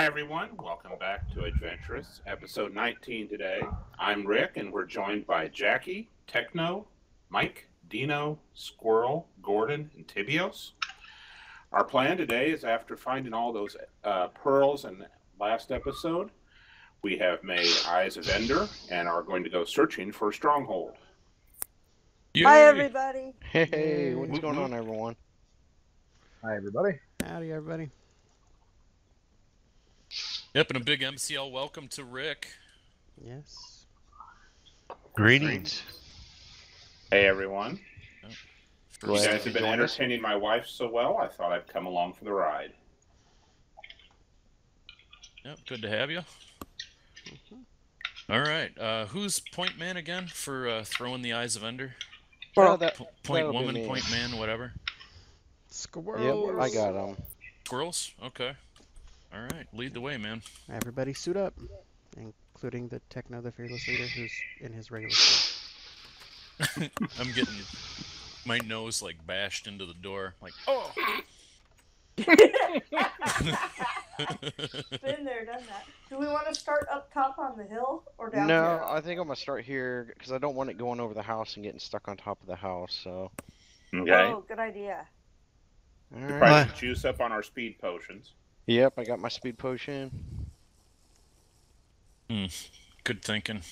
Hi, everyone. Welcome back to Adventurists, episode 19 today. I'm Rick, and we're joined by Jackie, Techno, Mike, Dino, Squirrel, Gordon, and Tibios. Our plan today is after finding all those uh, pearls in the last episode, we have made Eyes of Ender and are going to go searching for a stronghold. Hi, everybody. Hey, what's Whoop, going on, everyone? Hi, everybody. Howdy, everybody. Yep, and a big MCL welcome to Rick. Yes. Greetings. Hey, everyone. You guys have been entertaining my wife so well, I thought I'd come along for the ride. Yep, good to have you. All right, uh, who's point man again for uh, throwing the eyes of Ender? Well, that, Po- point woman, point man, whatever. Squirrels. Yep, I got them. Squirrels. Okay. All right, lead the way, man. Everybody suit up, including the Techno, the fearless leader, who's in his regular suit. I'm getting my nose like bashed into the door. Like, oh. Been there, done that. Do we want to start up top on the hill or down No, here? I think I'm gonna start here because I don't want it going over the house and getting stuck on top of the house. So, Okay. Oh, good idea. all Probably right. juice up on our speed potions. Yep, I got my speed potion. Hmm. Good thinking.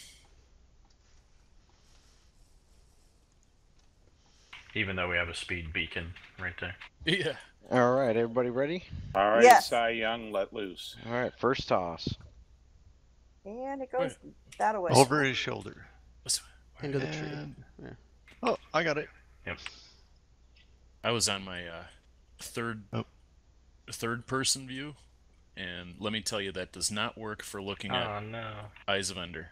Even though we have a speed beacon right there. Yeah. All right, everybody ready? All right, Yes. Cy Young, let loose. All right, first toss. And it goes that away. Over his shoulder. Into the tree. And- Yeah. Oh, I got it. Yep. I was on my uh, third Oh. Third person view, and let me tell you that does not work for looking Oh at no. Eyes of Ender.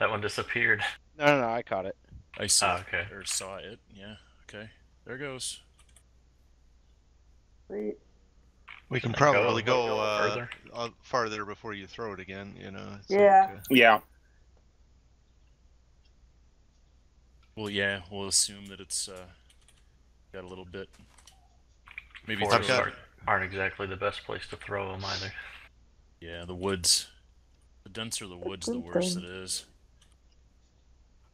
That one disappeared. No, no, no, I caught it. I saw Ah, okay. or saw it. Yeah. Okay. There goes. Sweet. We can Go- probably go go uh, further? uh, farther before you throw it again. You know. It's Yeah. Like, uh, Yeah. Well, yeah. We'll assume that it's uh, got a little bit. Maybe Forests I've got- throw- aren't, aren't exactly the best place to throw them either. Yeah, the woods. The denser the woods, the worse it is.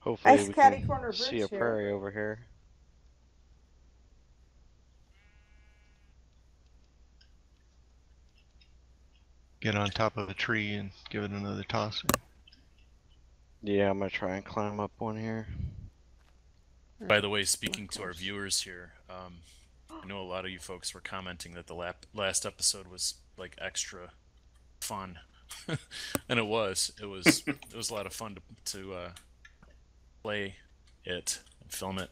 Hopefully, Nice we catty can corner see a bridge here. prairie over here. get on top of a tree and give it another toss. Yeah, I'm gonna try and climb up one here. By the way, speaking to our viewers here, um, I know a lot of you folks were commenting that the lap- last episode was like extra fun, and it was. It was. it was a lot of fun to to uh, play it and film it.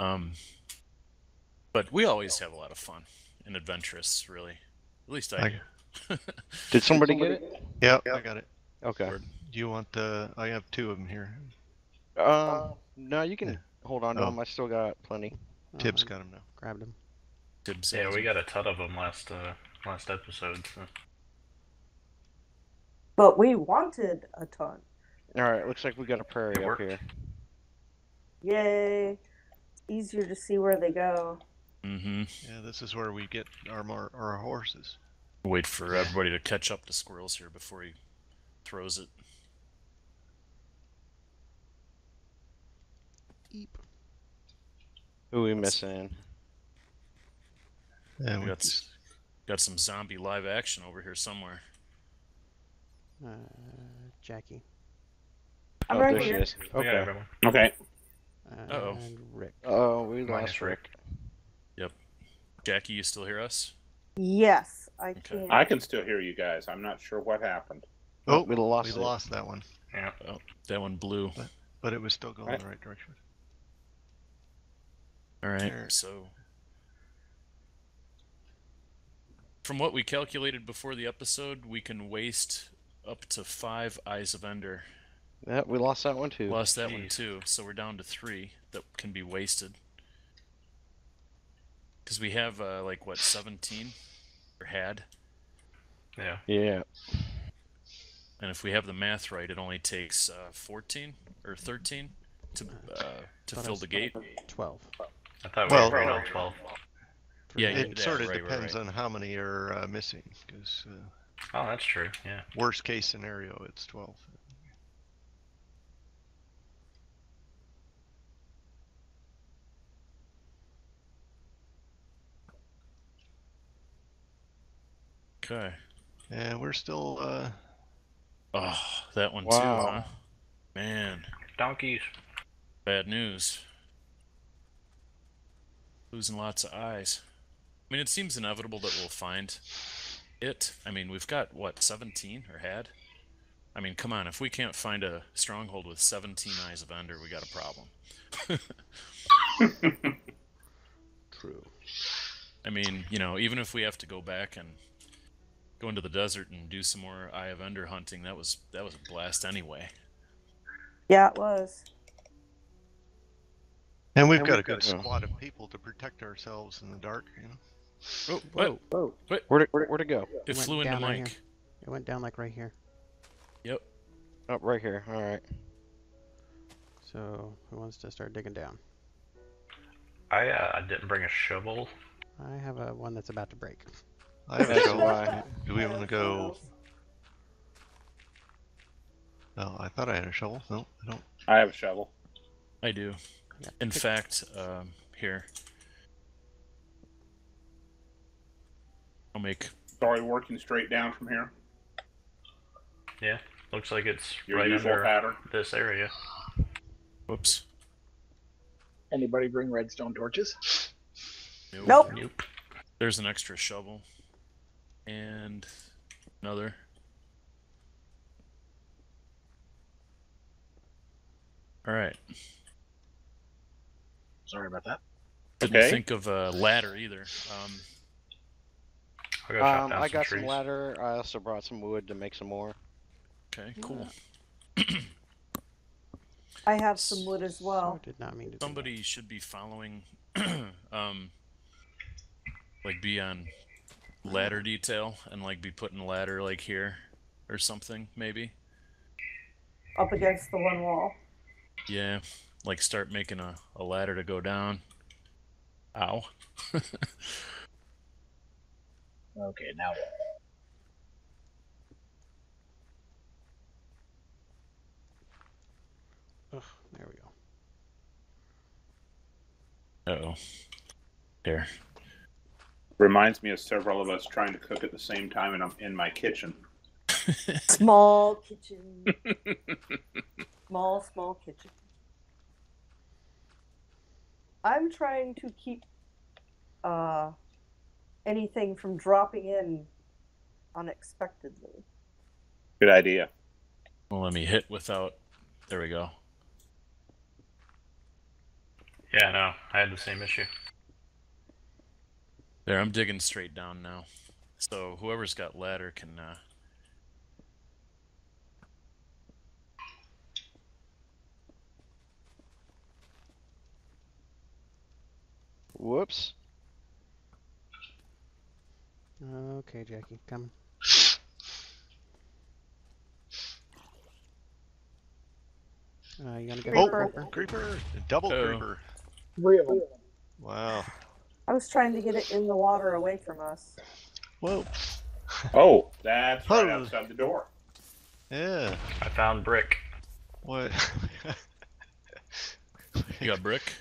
Um, but we always have a lot of fun and Adventurists, really. At least I I- do. Did somebody get it? Yep, I got it. Okay. Word. Do you want the? I have two of them here. Um, no, you can Yeah. hold on to Oh. them. I still got plenty. Tips Um, got them now. Grabbed him. Yeah, we got a ton of them last uh, last episode. So. But we wanted a ton. All right, looks like we got a prairie up here. Yay. Easier to see where they go. Mm-hmm. Yeah, this is where we get our more our horses. Wait for everybody to catch up to squirrels here before he throws it. Eep. Who we missing? And We we got s- got some zombie live action over here somewhere. Uh, Jackie. I'm oh, right there here. she is. We got Okay. everyone. Okay. Uh-oh. Rick. Oh, we lost Rick. Rick. Jackie, you still hear us? Yes, I Okay. can. I can still hear you guys. I'm not sure what happened. Oh, we lost we it. lost that one, Yeah. Oh, that one blew. but it was still going Right. the right direction. All right, There. so from what we calculated before the episode, we can waste up to five eyes of Ender. Yeah, we lost that one too. Lost that one too, so we're down to three that can be wasted. Because we have uh, like what seventeen, or had, Yeah. Yeah. and if we have the math right, it only takes uh, fourteen or thirteen to uh, to Thought fill the gate. Twelve. I thought Well- we agreed on 12. Yeah, you- It yeah, sort of right, right, depends right. on how many are uh, missing, because uh, Oh, that's true. Yeah. Worst case scenario, it's 12. Okay. And we're still, uh, Oh, that one too, Wow. huh? Man, Donkeys. bad news. Losing lots of eyes. I mean, it seems inevitable that we'll find it. I mean, we've got what 17 or had. I mean, come on, if we can't find a stronghold with 17 eyes of Ender, we got a problem. True. I mean, you know, even if we have to go back and go into the desert and do some more Eye of Ender hunting, that was that was a blast anyway. Yeah, it was. and we've And got a we've good got- yeah. squad of people to protect ourselves in the dark, you know? Oh, whoa! Whoa. Where to, where to go? It went flew into down right Mike. It went down like right here. Yep. Oh, right here. All right. So who wants to start digging down? I uh, I didn't bring a shovel. I have a one that's about to break. I have a shovel. why. Do we I want to go? shovels. Oh, I thought I had a shovel. No, I don't. I have a shovel. I do. Yeah, In fact, um, here. I'll make. Sorry, working straight down from here. Yeah, looks like it's Your right usual under pattern. this area. Whoops. Anybody bring redstone torches? Nope. Nope. There's an extra shovel. And another. Alright. Sorry about that. Didn't Okay. think of a ladder either. Um, I'll go Um, I some got trees. some ladder. I also brought some wood to make some more. okay, cool. I have some wood as So well. did not mean to. do that. Somebody should be following, um, like be on ladder detail and like be putting ladder like here or something, maybe. Up against the one wall. Yeah, like start making a, a ladder to go down. Ow. Okay, now what? Ugh, there we go. Uh oh. There. Reminds me of several of us trying to cook at the same time, and I'm in my kitchen. Small kitchen. small, small kitchen. I'm trying to keep uh, anything from dropping in unexpectedly. Good idea. Well, let me hit without. There we go. Yeah, no, I had the same issue. There, I'm digging straight down now. So whoever's got ladder can. Uh, Whoops. Okay, Jackie, come. Uh, you gonna go? Oh, Creeper. oh, creeper! Double Uh-oh. creeper. Three of them. Wow. I was trying to get it in the water away from us. Whoa. Oh, that's right Oh. outside the door. Yeah. I found brick. What? you got brick?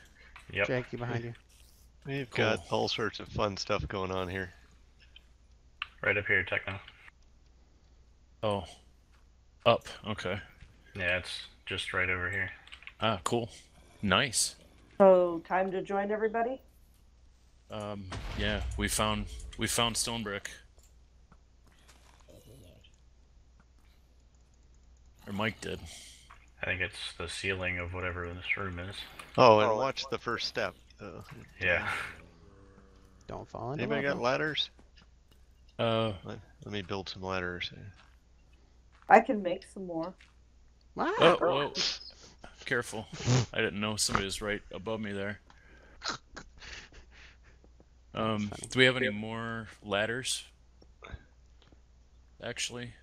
Yep. Jackie behind you. We've Cool. got all sorts of fun stuff going on here. Right up here, Techno. Oh. Up. Okay. Yeah, it's just right over here. Ah, cool. Nice. So, time to join everybody? Um, yeah, we found we found stone brick. Or Mike did. I think it's the ceiling of whatever this room is. Oh, and Oh, watch the first step. Uh, Yeah. Don't fall into anybody got ladders? Uh, Let, let me build some ladders. I can make some more. Ah! oh, whoa. Careful. I didn't know somebody was right above me there. Um, do we have any more ladders? Actually,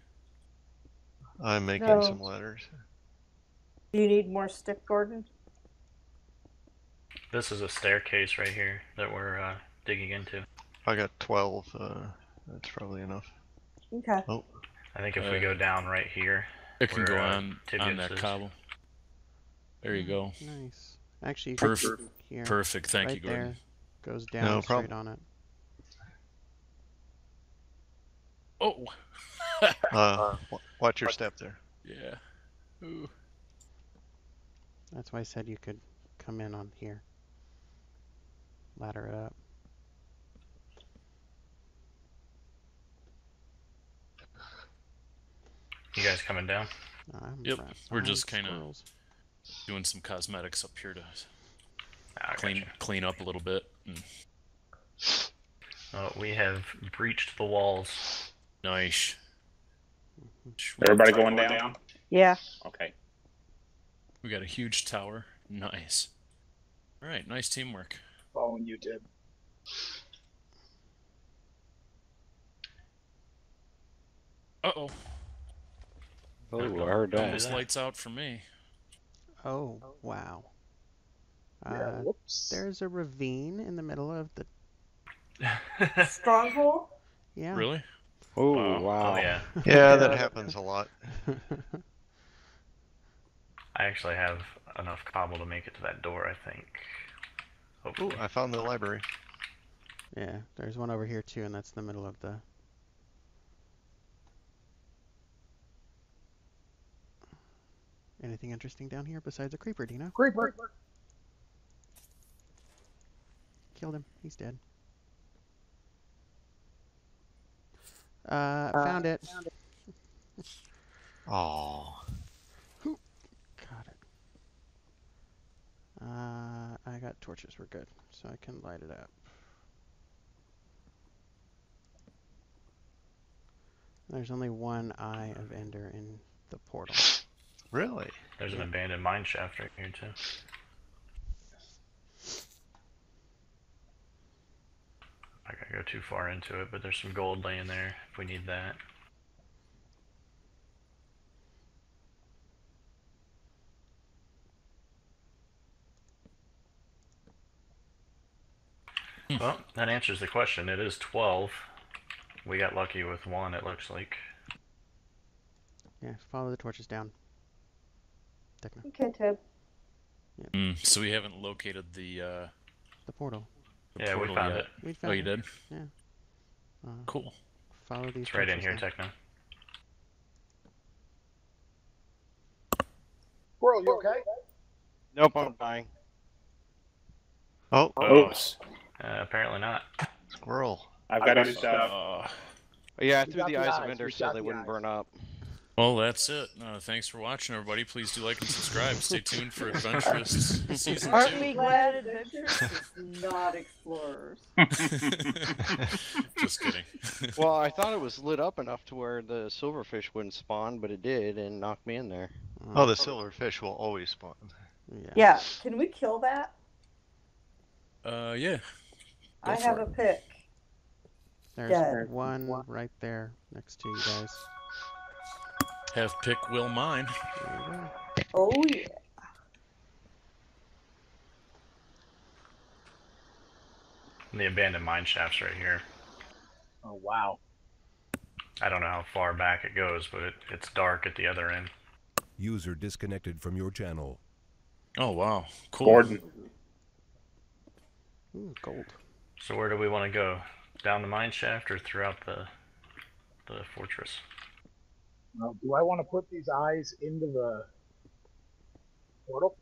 I'm making No. some ladders. Do you need more stick, Gordon? This is a staircase right here that we're uh, digging into. I got 12. Uh, that's probably enough. Okay. Oh, I think if we go down right here, It can Where, go uh, on on Tibios that is. cobble. There you go. Nice. Actually, you can Perfect. put here. Perfect. Thank right you, Gordon. there. Goes down No straight problem. on it. Oh. Uh, wa- watch your step there. yeah. Ooh. That's why I said you could come in on here. Ladder it up. You guys coming down? I'm Yep, trying we're find just kinda- Doing some cosmetics up here to Ah, clean gotcha. clean up a little bit. And Well, we have breached the walls. nice. Everybody going down? Yeah. Okay. We got a huge tower. Nice. All right. Nice teamwork. Following you, Tib. Uh oh. Oh, I heard that. Almost lights out for me. Oh, wow. Yeah, Uh, whoops. there's a ravine in the middle of the. Stronghold? Yeah. Really? Oh, Wow. wow. Oh yeah. Yeah, that happens a lot. I actually have enough cobble to make it to that door. I think. Ooh, Hopefully. I found the library. yeah, there's one over here too, and that's in the middle of the. Anything interesting down here besides a creeper, Dino? Creeper. Killed him. He's dead. Uh, found it. Oh, Got it. Uh, I got torches. We're good, so I can light it up. There's only one eye of Ender in the portal. Really? There's an hmm. abandoned mine shaft right here too. I gotta go too far into it, but there's some gold laying there if we need that. Hmm. Well, that answers the question. It is 12. We got lucky with one, it looks like. Yeah, follow the torches down. Techno. Okay, Tib. Mm, so we haven't located the, uh, The portal. the Yeah, we found yet. it. We Oh, found you it. did? Uh, Cool. follow these. It's right in here, down. Techno. Squirrel, you okay? Nope, I'm dying. Oh, Oops. Uh, apparently not. squirrel. I've got his stuff. Uh, Yeah, I threw the the eyes of eyes, Ender so they the wouldn't eyes. burn up. Well, that's it. Uh, thanks for watching, everybody. Please do like and subscribe. Stay tuned for Adventurists Season Aren't 2. we glad adventurers is not explorers? Just kidding. Well, I thought it was lit up enough to where the silverfish wouldn't spawn, but it did and knocked me in there. Oh, the silverfish will always spawn. Yeah. Yeah. Can we kill that? Uh, yeah. I have it. a pick. There's Yeah. one right there next to you guys. Have pick will mine. There you go. Oh yeah. The abandoned mine shaft's right here. Oh wow. I don't know how far back it goes, but it, it's dark at the other end. User disconnected from your channel. Oh, wow. Cool. Gordon. Ooh, gold. So where do we want to go? Down the mine shaft or throughout the the fortress? Now, do I want to put these eyes into the portal?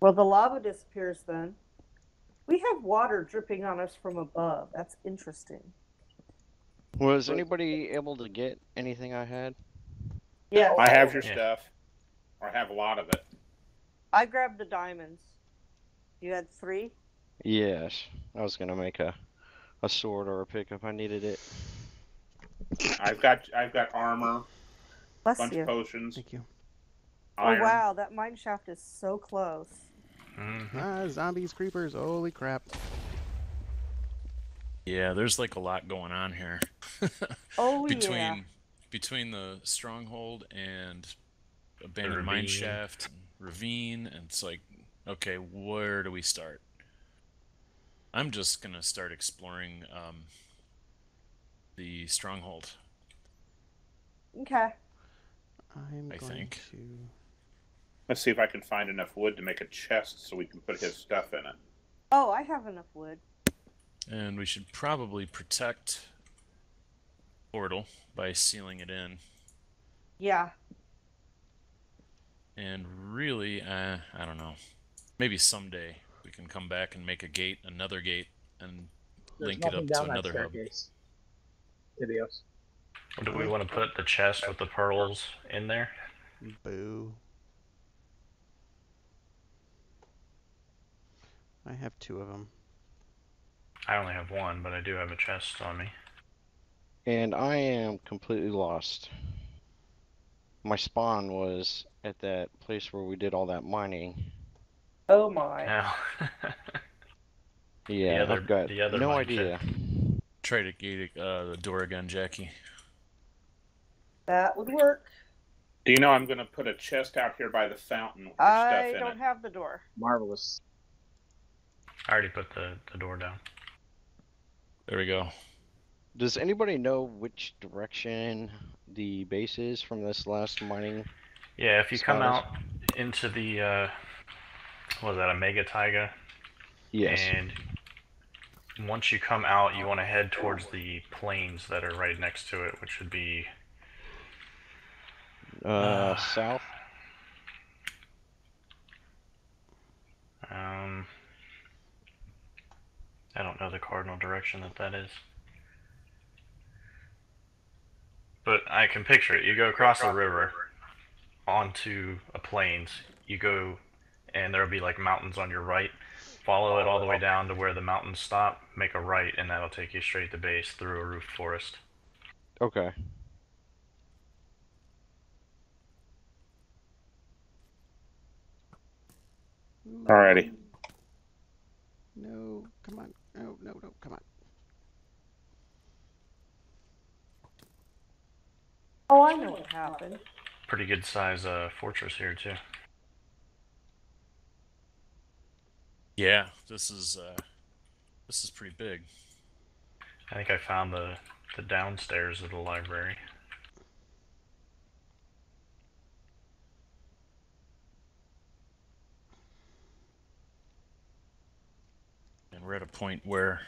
Well, the lava disappears then. We have water dripping on us from above. That's interesting. Was anybody able to get anything I had? Yeah. I have your Yeah. stuff. I have a lot of it. I grabbed the diamonds. You had three? Yes. I was gonna make a a sword or a pickup. I needed it. I've got I've got armor, Bless bunch you. of potions, Thank you. iron. Oh wow, that mine shaft is so close. Mm-hmm. Ah, zombies, creepers. Holy crap. Yeah, there's like a lot going on here. Oh between yeah. between the stronghold and abandoned mine ravine. shaft and ravine and it's like okay where do we start i'm just gonna start exploring um, the stronghold Okay. I'm I going think. to. Let's see if I can find enough wood to make a chest so we can put his stuff in it. Oh, I have enough wood. And we should probably protect portal by sealing it in. Yeah. And really, uh, I don't know. Maybe someday we can come back and make a gate, another gate, and There's link it up to another hub. staircase. Tibios. Or do we want to put the chest with the pearls in there? Boo. I have two of them. I only have one, but I do have a chest on me. And I am completely lost. My spawn was at that place where we did all that mining. Oh my. Now, Yeah, other- I've got the other no mine idea. Try to gate uh, the door again, Jackie. That would work. Do you know I'm going to put a chest out here by the fountain with your I stuff don't it? have the door. Marvelous. I already put the, the door down. There we go. Does anybody know which direction the base is from this last mining? Yeah, if you come Spot out into the, uh, what was that, a mega taiga? Yes. And once you come out, you want to head towards the plains that are right next to it, which would be Uh, Uh, south. Um, I don't know the cardinal direction that that is. But I can picture it. You go across the river onto a plains. You go, and there'll be like mountains on your right. Follow it all the way down to where the mountains stop. Make a right, and that'll take you straight to base through a roofed forest. Okay. Alrighty. No, come on. No, no, no, come on. Oh, I know what happened. Pretty good size uh, fortress here too. Yeah, this is uh, this is pretty big. I think I found the the downstairs of the library. And we're at a point where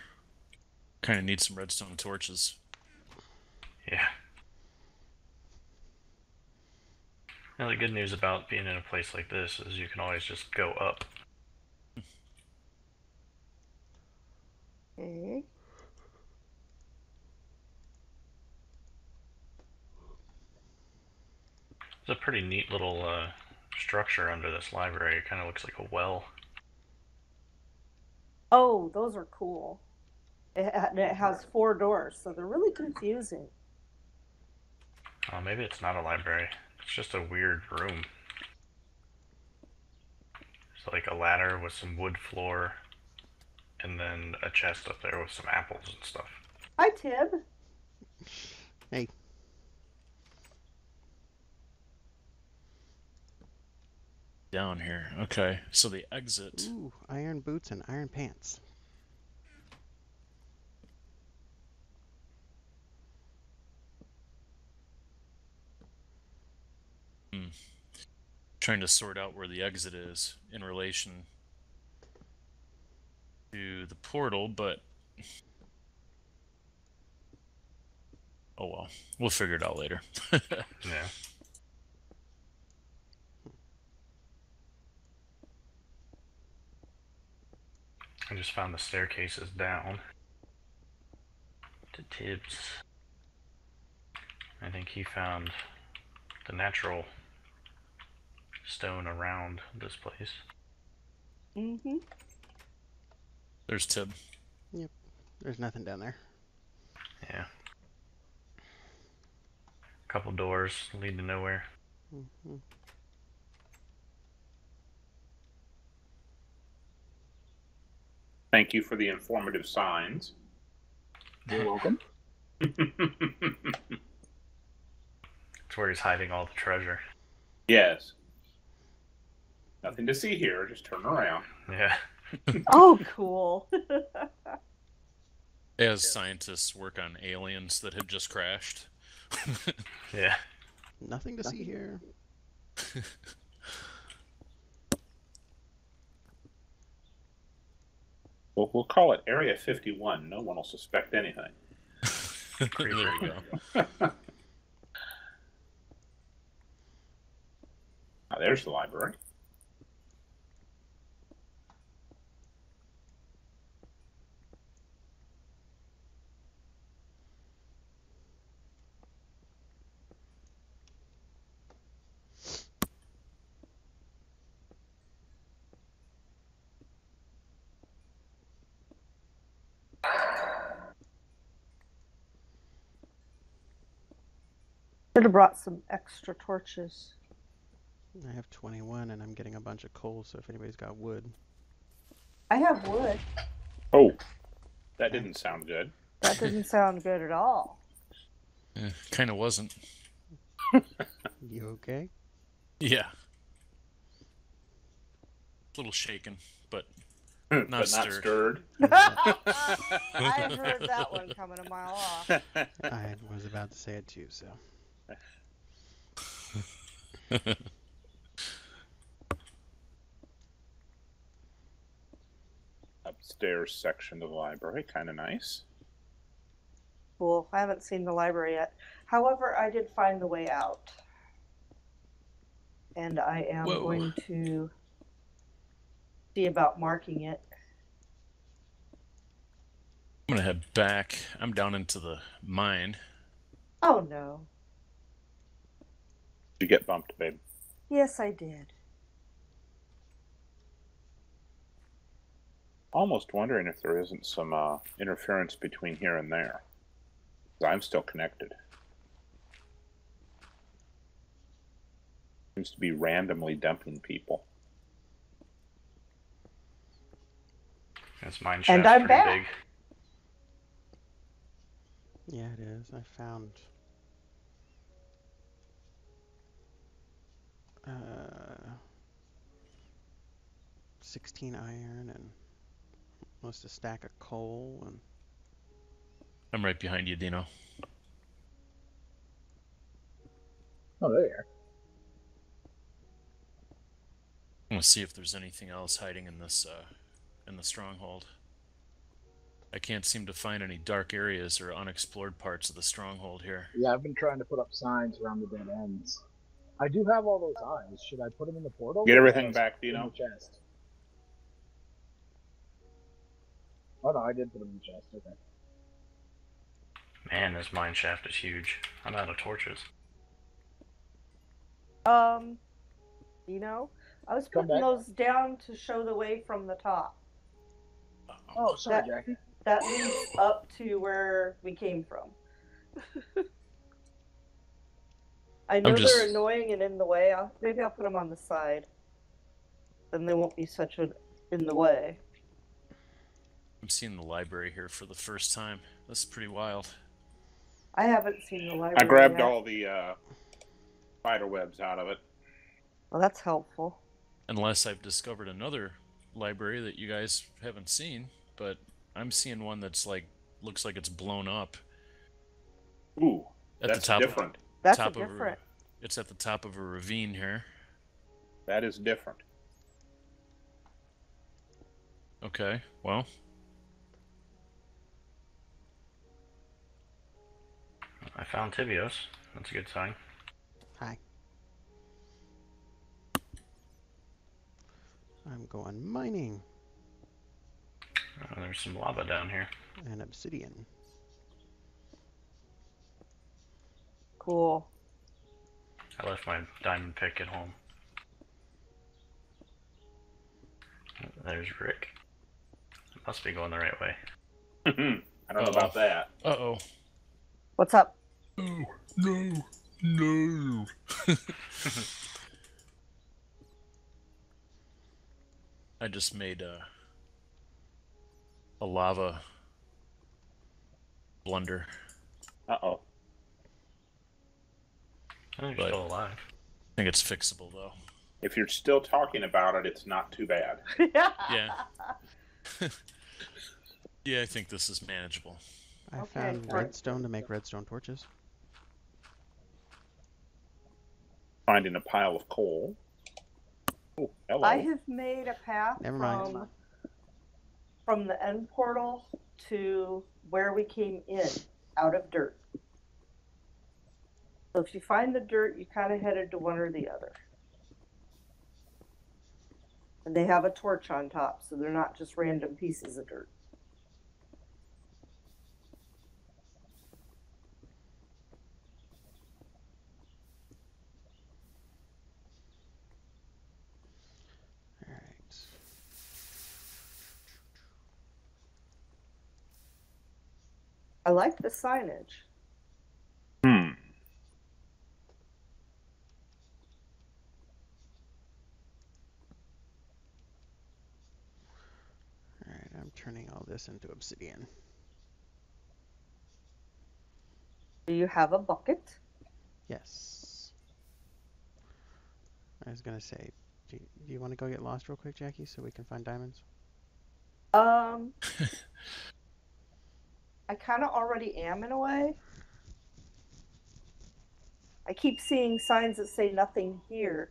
kind of need some redstone torches. Yeah. Now the good news about being in a place like this is you can always just go up. Okay. It's a pretty neat little uh, structure under this library. It kind of looks like a well. Oh, those are cool. It, and it has four doors, so they're really confusing. Oh, maybe it's not a library. It's just a weird room. It's like a ladder with some wood floor, and then a chest up there with some apples and stuff. Hi, Tib. Hey. Down here. Okay, so the exit. Ooh, iron boots and iron pants. Hmm. Trying to sort out where the exit is in relation to the portal, but oh well, we'll figure it out later. Yeah. I just found the staircases down to Tibbs. I think he found the natural stone around this place. Mm-hmm. There's Tib. Yep. There's nothing down there. Yeah. A couple doors lead to nowhere. hmm Thank you for the informative signs. You're welcome. It's where he's hiding all the treasure. yes. Nothing to see here. Just turn around. Yeah. Oh, cool. As scientists work on aliens that have just crashed. Yeah. Nothing to see here. Well, we'll call it Area 51. No one will suspect anything. there you go. There's the library. Should have brought some extra torches. I have 21 and I'm getting a bunch of coal, so if anybody's got wood. I have wood. Oh, that didn't sound good. That didn't sound good at all. Eh, kind of wasn't. You okay? Yeah. A little shaken, but but Not not stirred. stirred. I heard that one coming a mile off. I was about to say it too, so. Upstairs section of the library, kind of nice. Cool. I haven't seen the library yet. However, I did find the way out. And I am Whoa. going to see about marking it. I'm gonna head back. I'm down into the mine. Oh no. You get bumped, babe. Yes, I did. Almost wondering if there isn't some uh, interference between here and there. I'm still connected. Seems to be randomly dumping people. This mine And I'm back. big. Yeah, it is. I found. Uh, 16 iron and almost a stack of coal and I'm right behind you, Dino. Oh, there you are. I'm gonna see if there's anything else hiding in this uh, in the stronghold. I can't seem to find any dark areas or unexplored parts of the stronghold here. Yeah, I've been trying to put up signs around the dead ends. I do have all those eyes. Should I put them in the portal? Get or everything in back, the Dino. chest. Oh no, I did put them in the chest. Okay. Man, this mine shaft is huge. I'm out of torches. Um, you know, I was Come putting back. those down to show the way from the top. Oh, sorry, That- Jackie. That leads up to where we came from. I know just- they're annoying and in the way. I'll, maybe I'll put them on the side. Then they won't be such an in the way. I'm seeing the library here for the first time. This is pretty wild. I haven't seen the library. I grabbed yet. all the uh, spider webs out of it. Well, that's helpful. Unless I've discovered another library that you guys haven't seen, but I'm seeing one that's like looks like it's blown up Ooh, at that's the top. different. That's top a of a, different. it's at the top of a ravine here. That is different. Okay, well, I found Tibios. That's a good sign. hi. I'm going mining Oh, there's some lava down here. and obsidian. Cool. I left my diamond pick at home. There's Rick. Must be going the right way. I don't know Uh-oh. about that. uh oh. What's up? No, no, no. I just made a a lava blunder. Uh oh. I think But- you're still alive. I think it's fixable though. If you're still talking about it, it's not too bad. Yeah. Yeah, I think this is manageable. I Okay, found alright. redstone to make redstone torches. finding a pile of coal. Oh, hello. I have made a path Never mind. from from the end portal to where we came in, out of dirt. So if you find the dirt, you kind of headed to one or the other. And they have a torch on top, so they're not just random pieces of dirt. Alright. I like the signage. Hmm. Alright, I'm turning all this into obsidian. Do you have a bucket? Yes. I was gonna say, do you, do you want to go get lost real quick, Jackie, so we can find diamonds? Um, I kind of already am in a way. I keep seeing signs that say nothing here.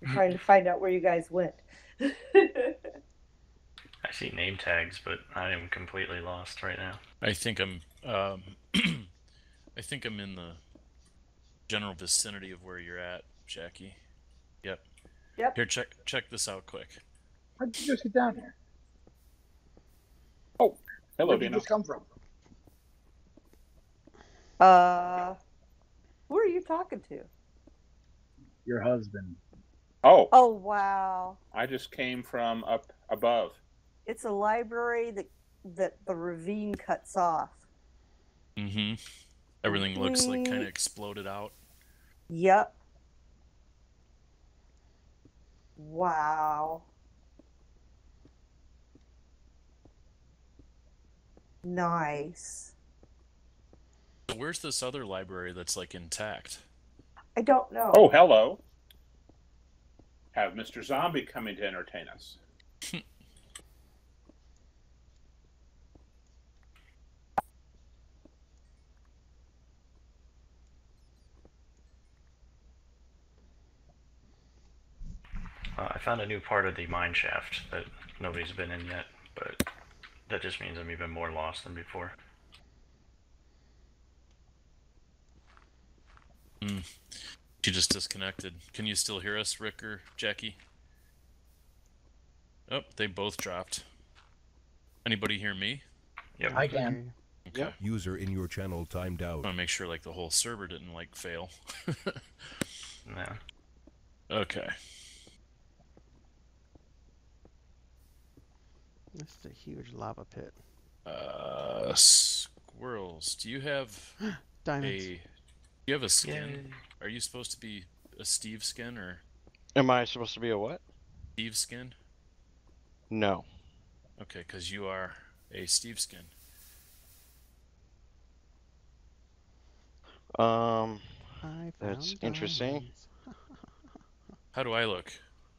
I'm trying to find out where you guys went. I see name tags, but I am completely lost right now. I think I'm. Um, I think I'm in the general vicinity of where you're at, Jackie. Yep. Yep. Here, check check this out quick. How did you just get down here? Oh, hello, Where did you just come from? uh, who are you talking to? Your husband. Oh, Oh wow, I just came from up above. It's a library that that the ravine cuts off. Mm-hmm. Everything looks like kind of exploded out. Yep. Wow. Nice. So where's this other library that's like intact? I don't know. Oh, hello. Have Mr. Zombie coming to entertain us. Uh, I found a new part of the mine shaft that nobody's been in yet, but that just means I'm even more lost than before. She just disconnected. Can you still hear us, Rick or Jackie? Oh, they both dropped. Anybody hear me? Yep. I can. you. Okay. Yep. User in your channel timed out. I want to make sure like the whole server didn't like fail. No. okay. This is a huge lava pit. Uh, squirrels. Do you have Diamonds. a? Do you have a skin? Yay. Are you supposed to be a Steve skin or Am I supposed to be a what? Steve skin? No. Okay, because you are a Steve skin. Um, That's found interesting. How do I look?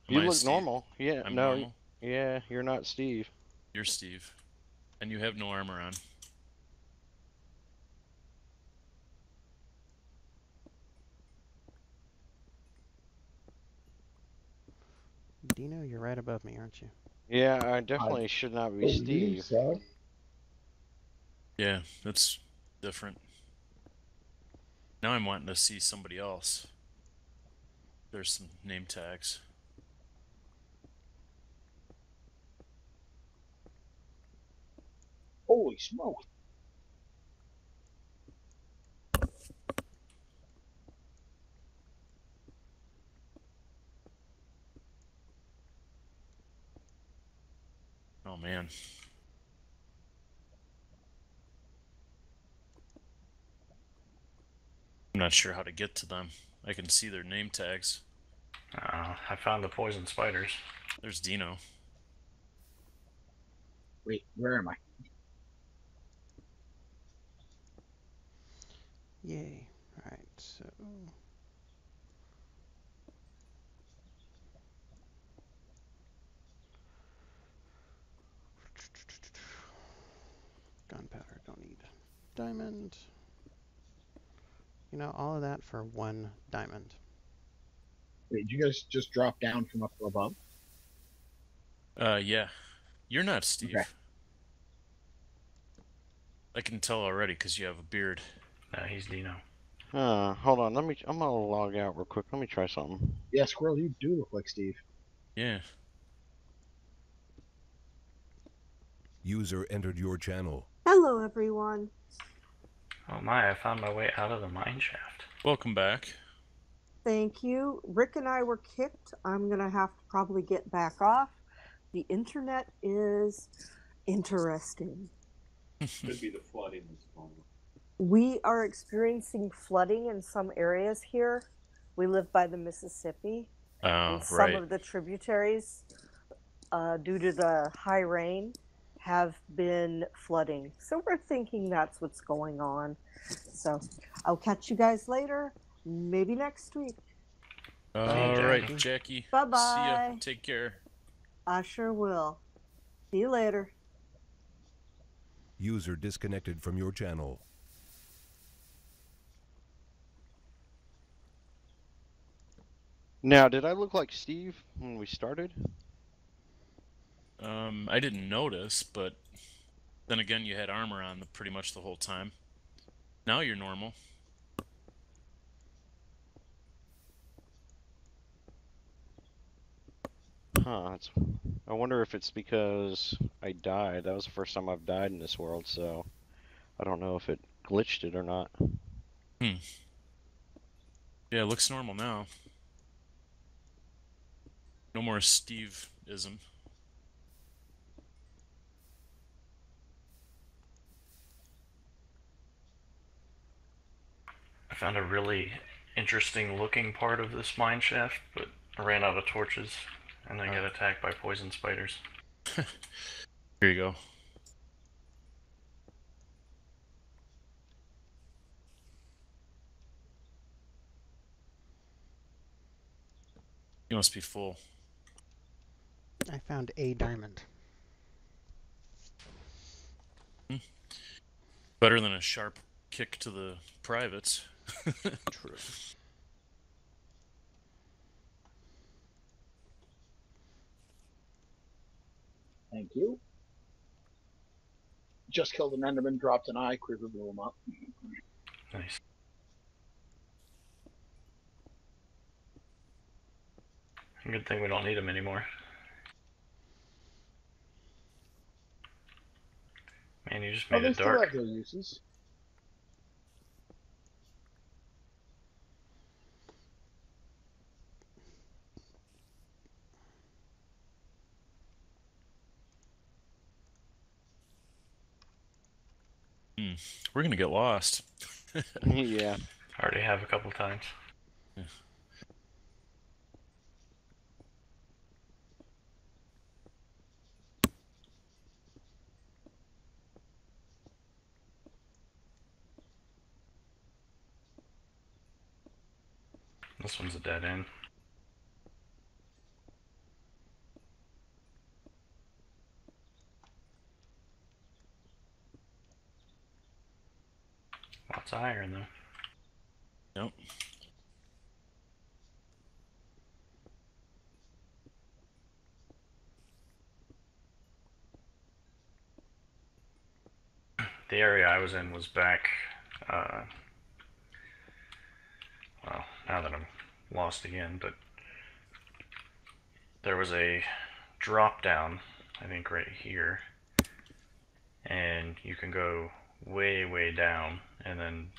Am you I look Steve? normal. Yeah. I'm no. normal. Yeah, you're not Steve. You're Steve, and you have no armor on. Dino, you're right above me, aren't you? Yeah, I definitely should not be Steve. So, Yeah, that's different. Now I'm wanting to see somebody else. There's some name tags. Holy smoke. Oh man. I'm not sure how to get to them. I can see their name tags. Uh, I found the poison spiders. There's Dino. Wait, where am I? Yay. Alright, so. Gunpowder, don't need. Diamond. You know, all of that for one diamond. Wait, did you guys just drop down from up above? Uh, yeah. You're not Steve. Okay. I can tell already because you have a beard. No, he's Dino. Uh, hold on. Let me. I'm gonna log out real quick. Let me try something. Yeah, Squirrel, you do look like Steve. Yeah. User entered your channel. Hello, everyone. Oh my, I found my way out of the mine shaft. Welcome back. Thank you. Rick and I were kicked. I'm going to have to probably get back off. The internet is interesting. Could be the flooding this morning. We are experiencing flooding in some areas here. We live by the Mississippi, Oh, and some right. of the tributaries, uh, due to the high rain, have been flooding. So we're thinking that's what's going on. So I'll catch you guys later, maybe next week. All Jackie. right, Jackie. Bye See ya. Take care. I sure will. See you later. User disconnected from your channel. Now, did I look like Steve when we started? Um, I didn't notice, but then again, you had armor on the, pretty much the whole time. Now you're normal. Huh. I wonder if it's because I died. That was the first time I've died in this world, so I don't know if it glitched it or not. Hmm. Yeah, it looks normal now. No more Steve-ism. I found a really interesting looking part of this mine shaft, but I ran out of torches and I got oh. attacked by poison spiders. Here you go. You must be full. I found a diamond. Better than a sharp kick to the privates. True. Thank you. Just killed an Enderman, dropped an eye, Quiver blew him up. Nice. Good thing we don't need him anymore. Man, you just Oh, made they it still dark. have their uses. Hmm. We're gonna get lost. yeah. I already have a couple times. This one's a dead end. Lots of iron though. Nope. The area I was in was back. Uh, well, now that I'm lost again, but there was a drop down, I think right here, and you can go way, way down, and then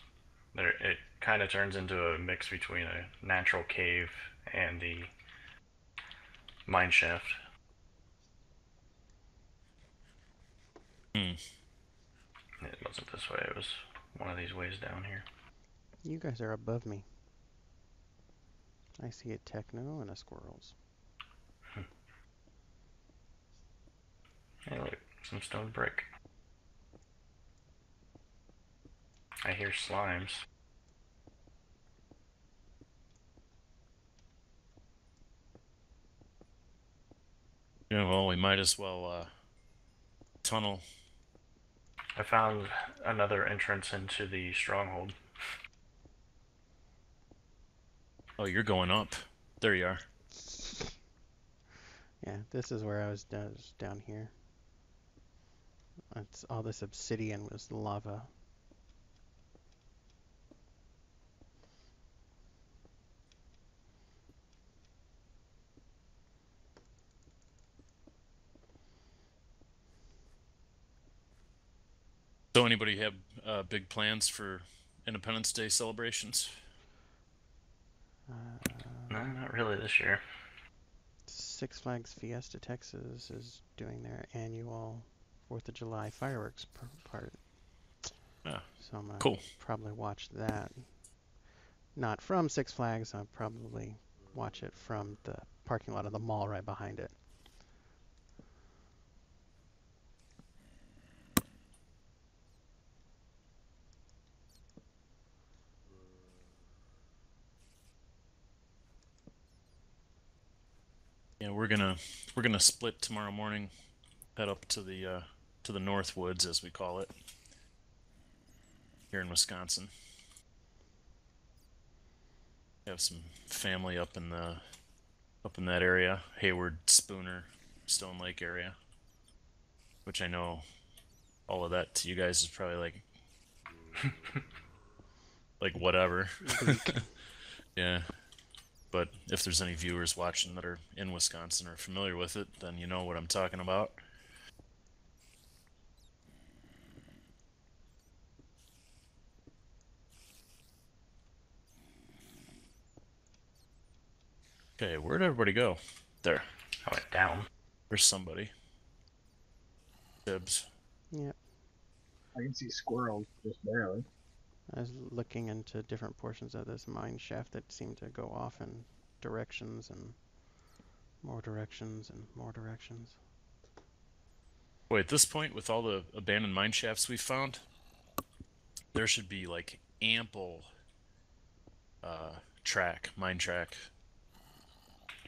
there it kind of turns into a mix between a natural cave and the mine shaft. Hmm. It wasn't this way, it was one of these ways down here. You guys are above me. I see a techno and a squirrels. Hey, look, some stone brick. I hear slimes. Yeah, well, we might as well uh, tunnel. I found another entrance into the stronghold. Oh, you're going up. There you are. Yeah, this is where I was, I was down here. It's all this obsidian was lava. So, anybody have uh, big plans for Independence Day celebrations? Uh, No, not really this year. Six Flags Fiesta Texas is doing their annual Fourth of July fireworks p- part. Ah, so I'm gonna cool. probably watch that. Not from Six Flags. I'll probably watch it from the parking lot of the mall right behind it. Yeah, we're gonna we're gonna split tomorrow morning, head up to the uh, to the North Woods as we call it, here in Wisconsin. We Have some family up in the up in that area, Hayward, Spooner, Stone Lake area, which I know all of that to you guys is probably like like whatever. yeah. But if there's any viewers watching that are in Wisconsin or familiar with it, then you know what I'm talking about. Okay, where'd everybody go? There. I went down. There's somebody. Dibs. Yep. I can see squirrels just barely. I was looking into different portions of this mine shaft that seem to go off in directions and more directions and more directions. Boy, at this point, with all the abandoned mine shafts we've found, there should be like ample uh, track, mine track.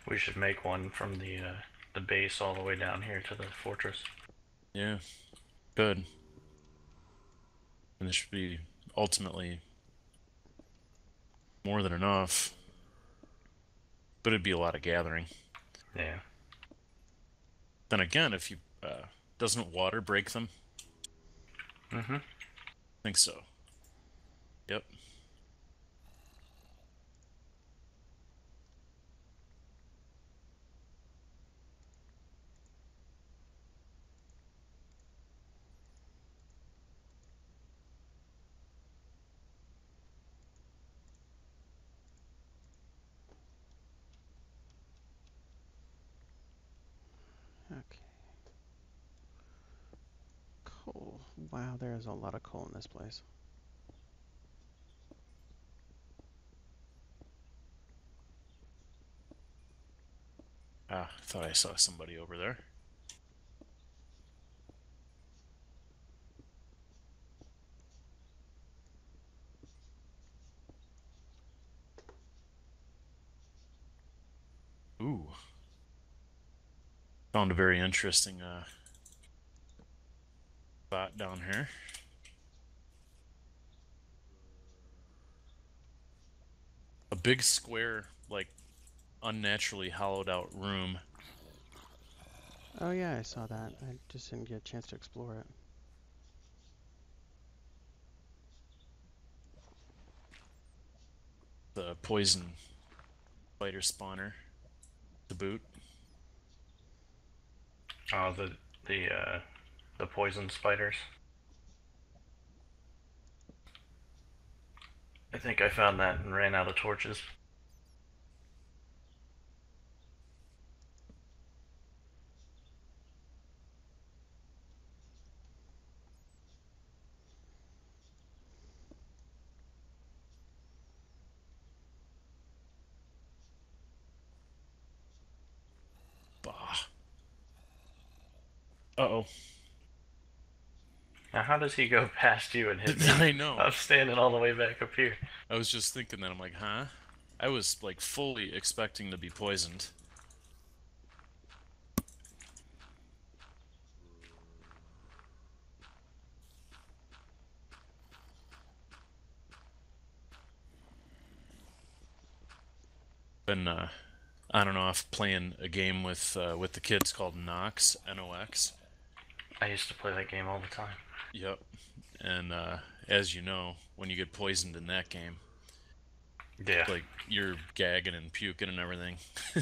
We should make one from the uh, the base all the way down here to the fortress. Yeah, good. And there should be ultimately more than enough. But it'd be a lot of gathering. Yeah. Then again, if you uh, doesn't water break them? Mm-hmm. think so. Yep. Okay. Coal. Wow, there's a lot of coal in this place. Ah, I thought I saw somebody over there. Ooh. Found a very interesting uh, spot down here. A big square, like unnaturally hollowed out room. Oh yeah, I saw that. I just didn't get a chance to explore it. The poison spider spawner. The boot. Oh, the the uh, the poison spiders. I think I found that and ran out of torches. Uh oh. Now, how does he go past you and hit me? I know. I'm standing all the way back up here. I was just thinking that I'm like, huh? I was like fully expecting to be poisoned. Been uh on and off playing a game with uh, with the kids called Nox N O X. I used to play that game all the time. Yep. And uh, as you know, when you get poisoned in that game, Yeah. like you're gagging and puking and everything.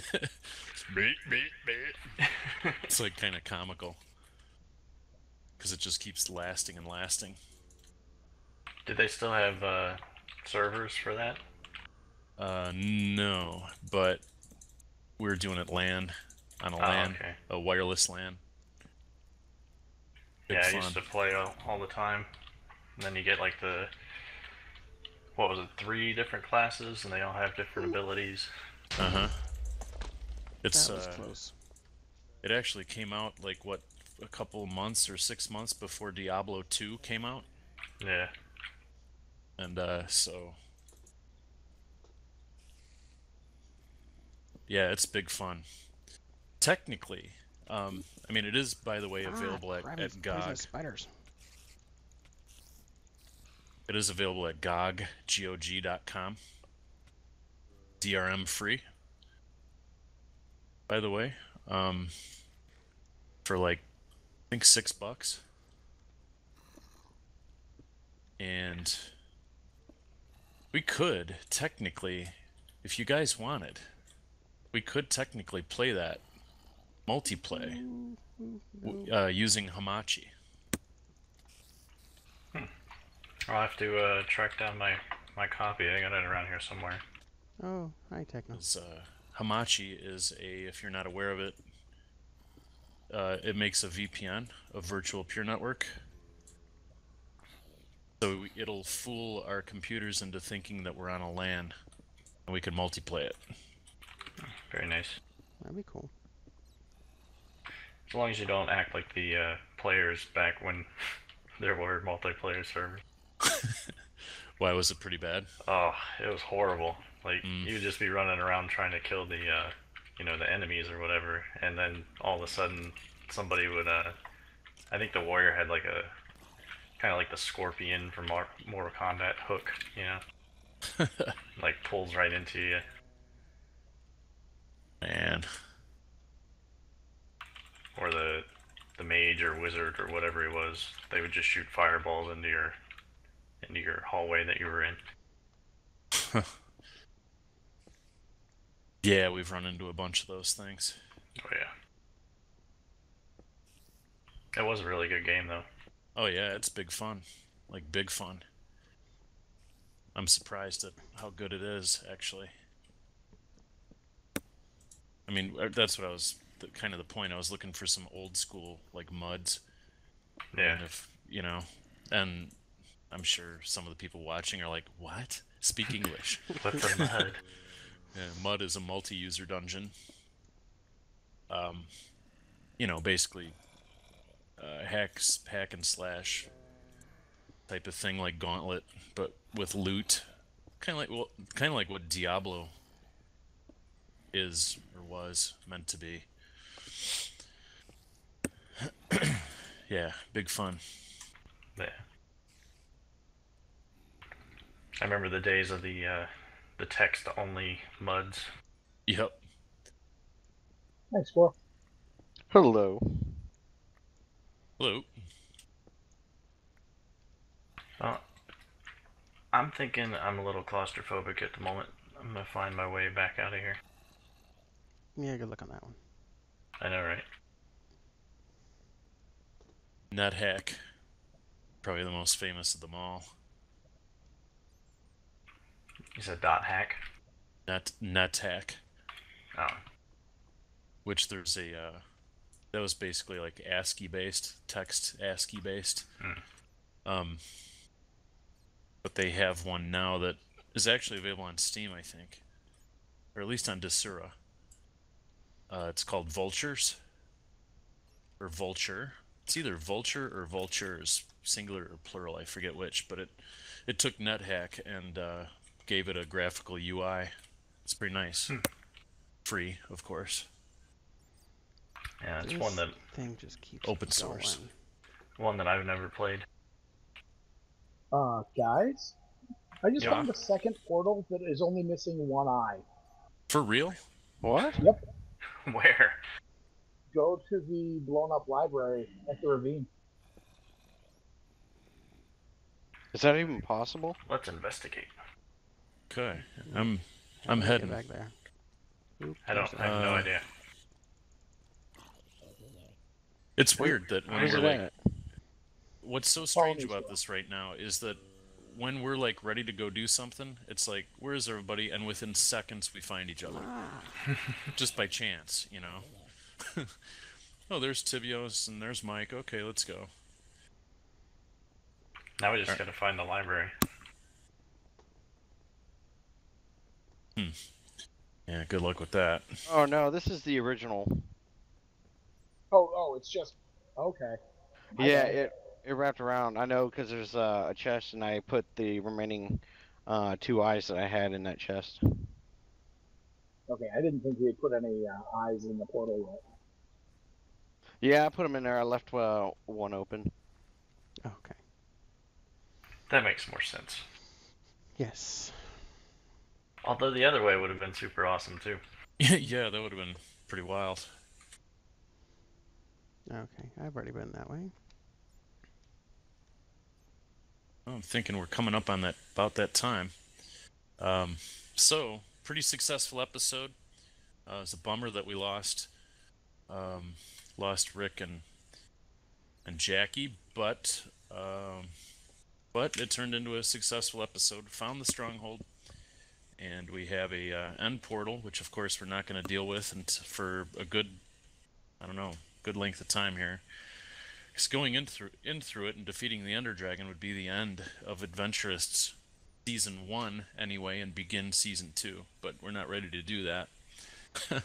Beep, beep, beep. it's like kind of comical because it just keeps lasting and lasting. Did they still have uh, servers for that? Uh, no, but we're doing it LAN on a Oh, LAN, okay. a wireless LAN. Big yeah, I used to play all, all the time. And then you get like the what was it, three different classes, and they all have different abilities. Uh huh. It's that was uh, close. it actually came out like what a couple months or six months before Diablo 2 came out, Yeah. and uh, so yeah, it's big fun. Technically, um, I mean, it is by the way available ah, at, at GOG. spiders. It is available at GOG, G-O-G.com. DRM free. By the way, um, for like, I think six bucks. And we could technically, if you guys wanted, we could technically play that multiplay w- uh, using Hamachi. I'll have to uh, track down my my copy. I got it around here somewhere. Oh, hi Techno. is uh, Hamachi is a if you're not aware of it, uh, it makes a VPN, a virtual peer network. So it'll fool our computers into thinking that we're on a LAN, and we can multiplay it. Very nice. That'd be cool. As long as you don't act like the uh, players back when there were multiplayer servers. Why was it pretty bad? Oh, it was horrible. Like Mm. you'd just be running around trying to kill the, uh, you know, the enemies or whatever, and then all of a sudden somebody would. Uh, I think the warrior had like a, kind of like the scorpion from Mar- Mortal Kombat hook, you know, like pulls right into you. Man, or the the mage or wizard or whatever it was, they would just shoot fireballs into your into your hallway that you were in. yeah, we've run into a bunch of those things. Oh yeah. It was a really good game though. Oh yeah, it's big fun, like big fun. I'm surprised at how good it is, actually. I mean, uh, that's what I was the, kind of the point. I was looking for some old school like muds, Yeah. if you know, and I'm sure some of the people watching are like, "What? Speak English." With the mud. Yeah, Mud is a multi-user dungeon. Um, you know, basically, uh, hacks, hack and slash type of thing, like Gauntlet, but with loot. Kind of like well, kind of like what Diablo is or was meant to be. yeah, big fun. Yeah. I remember the days of the uh, the text only muds. Yep. Thanks, Squirrel. Hello. Hello. Uh, I'm thinking I'm a little claustrophobic at the moment. I'm gonna find my way back out of here. Yeah, good luck on that one. I know, right? NetHack. Probably the most famous of them all. You said dot hack. Net NetHack. Oh, which there's a uh, that was basically like ASCII based text ASCII based. Hmm. Um, but they have one now that is actually available on Steam, I think, or at least on Desura. Uh, it's called Vultures or Vulture. It's either Vulture or Vultures, singular or plural. I forget which, but it it took NetHack and uh, gave it a graphical UI. It's pretty nice. Hmm. Free, of course. yeah, it's This one that thing just keeps Open source. going. one that I've never played. Uh, guys, I just Yeah. found a second portal that is only missing one eye. For real? What? Yep. Where? Go to the blown up library at the ravine. Is that even possible? Let's investigate. Okay, I'm I'm Get heading. back there. Oop, I don't. I have no Uh, idea. It's weird that when Where's we're like, at? what's so strange me, about Squirrel. this right now is that when we're like ready to go do something, it's like, where's everybody? And within seconds, we find each other Ah, just by chance, you know. oh, there's Tibios and there's Mike. Okay, let's go. Now we just Alright. gotta find the library. Hmm. Yeah, good luck with that. Oh no, this is the original. Oh, oh, it's just okay. My yeah, it it wrapped around. I know because there's uh, a chest, and I put the remaining uh, two eyes that I had in that chest. Okay, I didn't think we had put any uh, eyes in the portal yet. Yeah, I put them in there. I left uh, one open. okay. That makes more sense. Yes. Although the other way would have been super awesome too. yeah, that would have been pretty wild. Okay, I've already been that way. I'm thinking we're coming up on that about that time. Um, so pretty successful episode. Uh, it's a bummer that we lost um, lost Rick and and Jackie, but um, but it turned into a successful episode. Found the stronghold, and we have a uh, end portal, which of course we're not going to deal with and for a good I don't know good length of time here. Because going in through in through it and defeating the Ender Dragon would be the end of Adventurists season one anyway, and begin season two. But we're not ready to do that.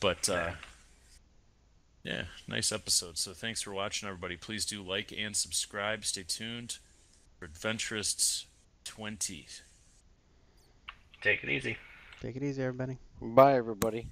but uh, yeah, nice episode. So thanks for watching, everybody. Please do like and subscribe. Stay tuned for Adventurists twenty. Take it easy. Take it easy, everybody. Bye, everybody.